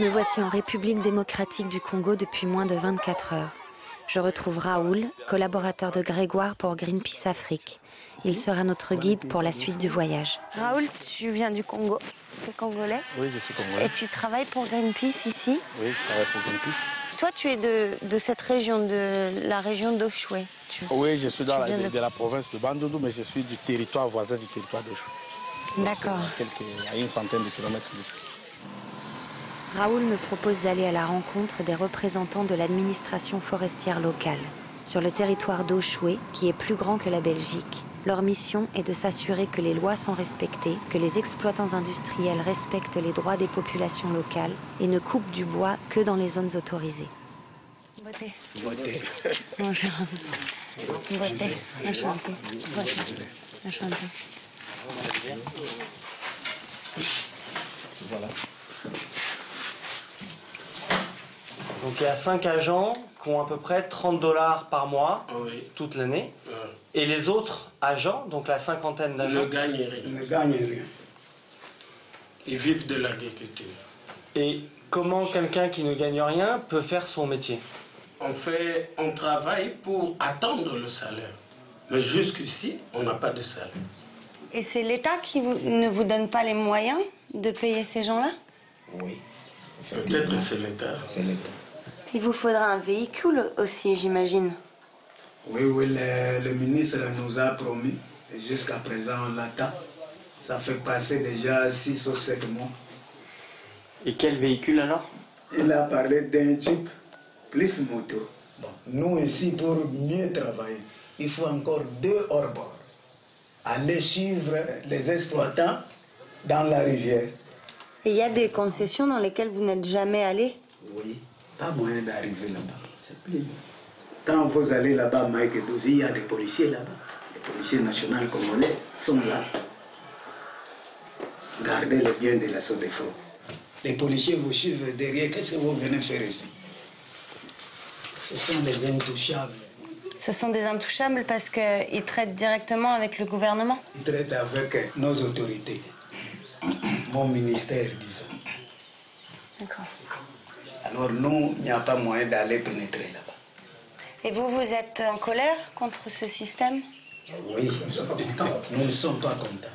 Me voici en République démocratique du Congo depuis moins de 24 heures. Je retrouve Raoul, collaborateur de Grégoire pour Greenpeace Afrique. Il sera notre guide pour la suite du voyage. Raoul, tu viens du Congo. Tu es congolais Oui, je suis congolais. Et tu travailles pour Greenpeace ici Oui, je travaille pour Greenpeace. Toi, tu es de, de cette région, de la région d'Oshwe. Oui, je suis dans la, de, de- de la province de Bandundu, mais je suis du territoire voisin du territoire Chou. D'accord. À une centaine de kilomètres d'ici. Raoul me propose d'aller à la rencontre des représentants de l'administration forestière locale. Sur le territoire d'Oshwe, qui est plus grand que la Belgique, leur mission est de s'assurer que les lois sont respectées, que les exploitants industriels respectent les droits des populations locales et ne coupent du bois que dans les zones autorisées. Beauté. Bonjour. Beauté. Enchanté. Beauté. Enchanté. Donc il y a 5 agents qui ont à peu près 30 dollars par mois Oui. toute l'année. Euh, Et les autres agents, donc la cinquantaine ne d'agents, gagnent rien. Ils ne gagnent rien. Ils vivent de l'agriculture. et comment quelqu'un qui ne gagne rien peut faire son métier? On fait, on travaille pour attendre le salaire. Mais jusqu'ici, on n'a pas de salaire. Et c'est l'État qui vous- ne vous donne pas les moyens de payer ces gens-là? Oui. Peut-être c'est l'État. C'est l'État. Il vous faudra un véhicule aussi, j'imagine. Oui, oui, le, le ministre nous a promis. Et Jusqu'à présent, on l'attend. Ça fait passer déjà 6 ou 7 mois. Et quel véhicule alors? Il a parlé d'un Jeep plus moto. Bon, nous ici, pour mieux travailler, il faut encore deux hors bord. Aller suivre les exploitants dans la rivière. Et il y a des concessions dans lesquelles vous n'êtes jamais allé? Oui, pas moyen d'arriver là-bas. C'est plus. Quand vous allez là-bas, Mike Douzi, il y a des policiers là-bas. Les policiers nationaux congolais sont là. Gardez le bien de la Sodefo. Les policiers vous suivent derrière. Qu'est-ce que vous venez faire ici? Ce sont des intouchables. Ce sont des intouchables parce qu'ils traitent directement avec le gouvernement. Ils traitent avec nos autorités. Mon ministère, disons. D'accord. Alors nous, il n'y a pas moyen d'aller pénétrer là-bas. Et vous, vous êtes en colère contre ce système? Oui, nous ne sommes pas contents.